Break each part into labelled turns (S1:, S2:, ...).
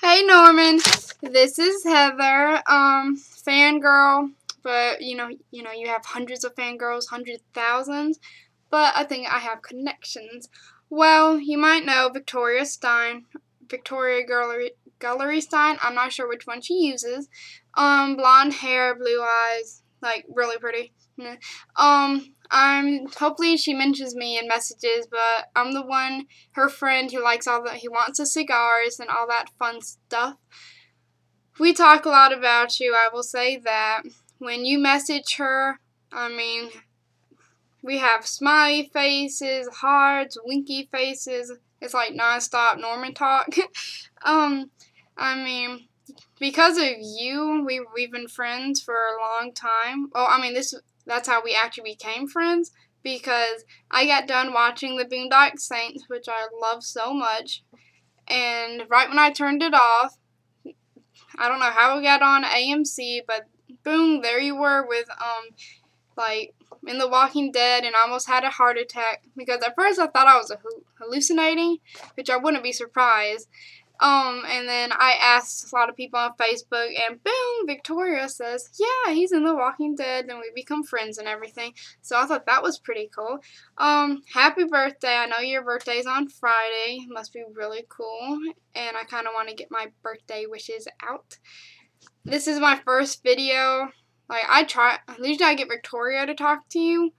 S1: Hey Norman, this is Heather, um, fangirl, but you know, you know, you have hundreds of fangirls, hundreds of thousands, but I think I have connections. Well, you might know Victoria Stein, Victoria Gullery, Gullery Stein, I'm not sure which one she uses, um, blonde hair, blue eyes, like, really pretty. Um, I'm hopefully she mentions me in messages, but I'm the one, her friend who likes all the, he wants the cigars and all that fun stuff. We talk a lot about you, I will say that. When you message her, I mean, we have smiley faces, hearts, winky faces. It's like nonstop Norman talk. um, I mean, because of you, we we've been friends for a long time. Oh, I mean, this that's how we actually became friends because I got done watching the Boondock Saints, which I love so much, and right when I turned it off, I don't know how we got on AMC, but boom, there you were with um like in The Walking Dead and I almost had a heart attack because at first I thought I was hallucinating, which I wouldn't be surprised. Um, and then I asked a lot of people on Facebook, and boom, Victoria says, yeah, he's in The Walking Dead, and we become friends and everything. So I thought that was pretty cool. Um, happy birthday. I know your birthday's on Friday. Must be really cool. And I kind of want to get my birthday wishes out. This is my first video. Like, I try, usually I get Victoria to talk to you,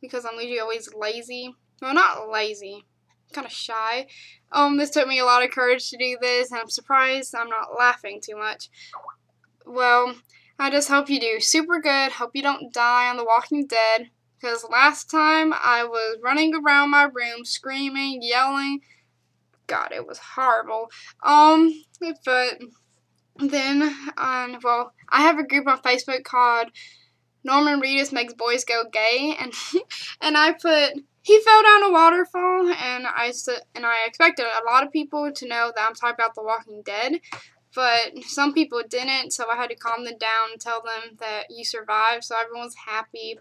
S1: because I'm usually always lazy. Well, not lazy kind of shy. Um, this took me a lot of courage to do this, and I'm surprised I'm not laughing too much. Well, I just hope you do super good. Hope you don't die on The Walking Dead. Because last time I was running around my room screaming, yelling. God, it was horrible. Um, but then, um, well, I have a group on Facebook called Norman Reedus Makes Boys Go Gay, and and I put he fell down a waterfall, and I and I expected a lot of people to know that I'm talking about The Walking Dead, but some people didn't, so I had to calm them down and tell them that you survived, so everyone's happy.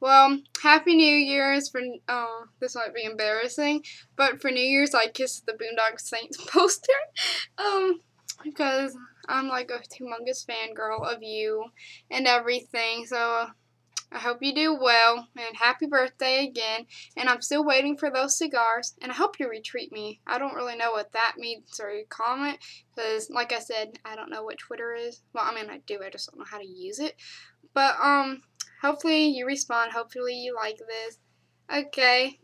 S1: Well, Happy New Year's for, oh, this might be embarrassing, but for New Year's I kissed the Boondock Saints poster, um, because I'm like a humongous fangirl of you and everything, so I hope you do well, and happy birthday again. And I'm still waiting for those cigars, and I hope you retweet me. I don't really know what that means or comment, because like I said, I don't know what Twitter is. Well, I mean, I do, I just don't know how to use it. But, um, hopefully you respond. Hopefully you like this. Okay.